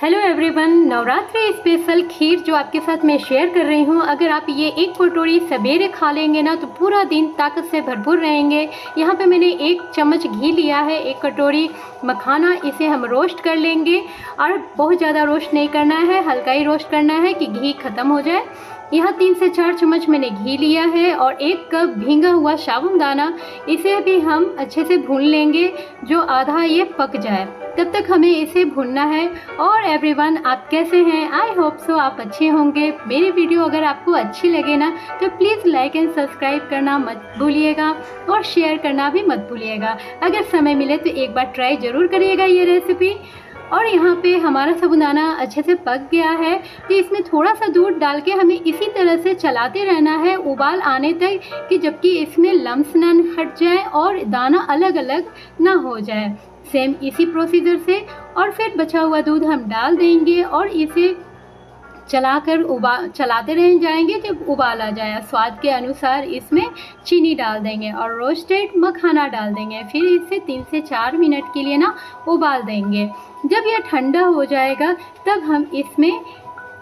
Hello everyone Navratri special kheer जो आपके साथ मैं शेयर कर रही हूँ। अगर आप ये एक कटोरी सवेरे खा लेंगे ना तो पूरा दिन ताकत से भरपूर रहेंगे। यहाँ पे मैंने एक चम्मच घी लिया है, एक कटोरी मखाना, इसे हम रोस्ट कर लेंगे। और बहुत ज़्यादा रोस्ट नहीं करना है, हल्का ही रोस्ट करना है कि घी ख़त्म हो जाए। यहाँ तीन से चार चम्मच मैंने घी लिया है और एक कप भींगा हुआ साबुन दाना। इसे भी हम अच्छे से भून लेंगे, जो आधा ये पक जाए। तब तक हमें इसे भूनना है। और एवरीवन आप कैसे हैं? आई होप सो आप अच्छे होंगे। मेरी वीडियो अगर आपको अच्छी लगे ना तो प्लीज़ लाइक एंड सब्सक्राइब करना मत भूलिएगा और शेयर करना भी मत भूलिएगा। अगर समय मिले तो एक बार ट्राई ज़रूर करिएगा ये रेसिपी और यहाँ पे हमारा साबुदाना अच्छे से पक गया है तो इसमें थोड़ा सा दूध डाल के हमें इसी तरह से चलाते रहना है। उबाल आने तक कि जबकि इसमें लम्स ना हट जाए और दाना अलग अलग ना हो जाए। सेम इसी प्रोसीजर से और फिर बचा हुआ दूध हम डाल देंगे और इसे चलाकर उबा, चलाते रह जाएँगे जब उबाल आ जाए। स्वाद के अनुसार इसमें चीनी डाल देंगे और रोस्टेड मखाना डाल देंगे। फिर इसे तीन से चार मिनट के लिए ना उबाल देंगे। जब यह ठंडा हो जाएगा, तब हम इसमें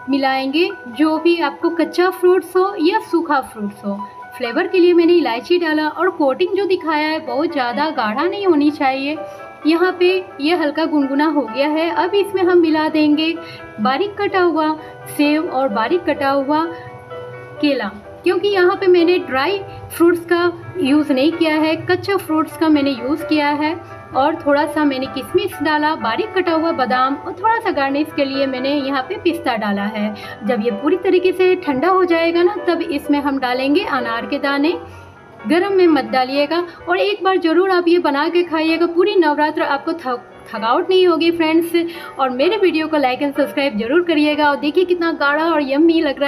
मिलाएँगे जो भी आपको कच्चा फ्रूट्स हो या सूखा फ्रूट्स हो। फ्लेवर के लिए मैंने इलायची डाला और कोटिंग जो दिखाया है, बहुत ज़्यादा गाढ़ा नहीं होनी चाहिए। यहाँ पे ये हल्का गुनगुना हो गया है। अब इसमें हम मिला देंगे बारीक कटा हुआ सेब और बारीक कटा हुआ केला। क्योंकि यहाँ पे मैंने ड्राई फ्रूट्स का यूज़ नहीं किया है, कच्चा फ्रूट्स का मैंने यूज़ किया है और थोड़ा सा मैंने किशमिश डाला, बारीक कटा हुआ बादाम और थोड़ा सा गार्निश के लिए मैंने यहाँ पे पिस्ता डाला है। जब ये पूरी तरीके से ठंडा हो जाएगा ना, तब इसमें हम डालेंगे अनार के दाने। गरम में मत डालिएगा और एक बार ज़रूर आप ये बना के खाइएगा। पूरी नवरात्र आपको थक, थकावट नहीं होगी फ्रेंड्स और मेरे वीडियो को लाइक एंड सब्सक्राइब ज़रूर करिएगा। और देखिए कितना गाढ़ा और यम्मी लग रहा है।